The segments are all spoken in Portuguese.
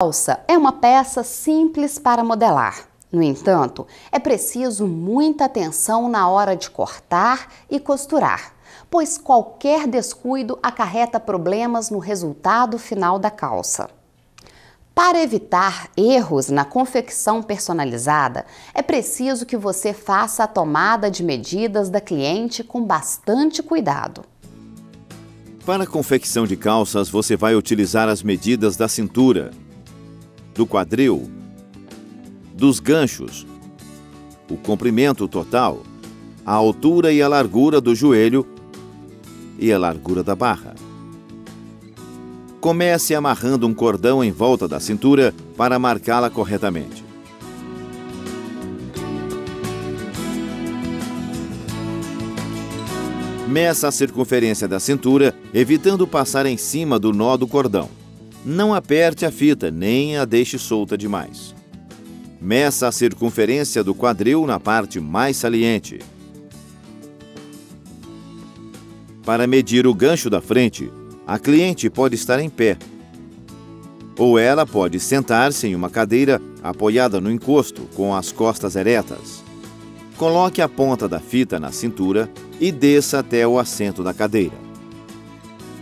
calça é uma peça simples para modelar. No entanto, é preciso muita atenção na hora de cortar e costurar, pois qualquer descuido acarreta problemas no resultado final da calça. Para evitar erros na confecção personalizada, é preciso que você faça a tomada de medidas da cliente com bastante cuidado. Para a confecção de calças, você vai utilizar as medidas da cintura, do quadril, dos ganchos, o comprimento total, a altura e a largura do joelho e a largura da barra. Comece amarrando um cordão em volta da cintura para marcá-la corretamente. Meça a circunferência da cintura, evitando passar em cima do nó do cordão. Não aperte a fita, nem a deixe solta demais. Meça a circunferência do quadril na parte mais saliente. Para medir o gancho da frente, a cliente pode estar em pé. Ou ela pode sentar-se em uma cadeira apoiada no encosto, com as costas eretas. Coloque a ponta da fita na cintura e desça até o assento da cadeira.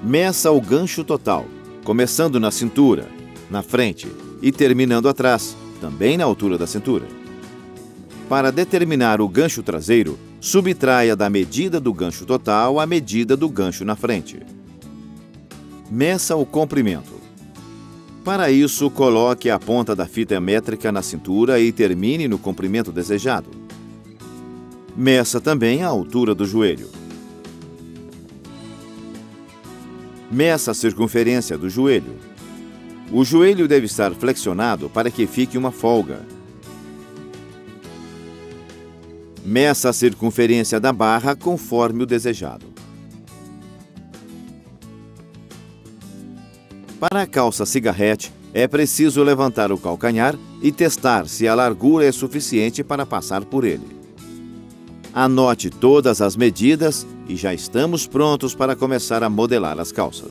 Meça o gancho total começando na cintura, na frente e terminando atrás, também na altura da cintura. Para determinar o gancho traseiro, subtraia da medida do gancho total a medida do gancho na frente. Meça o comprimento. Para isso, coloque a ponta da fita métrica na cintura e termine no comprimento desejado. Meça também a altura do joelho. Meça a circunferência do joelho. O joelho deve estar flexionado para que fique uma folga. Meça a circunferência da barra conforme o desejado. Para a calça cigarrete, é preciso levantar o calcanhar e testar se a largura é suficiente para passar por ele. Anote todas as medidas e já estamos prontos para começar a modelar as calças.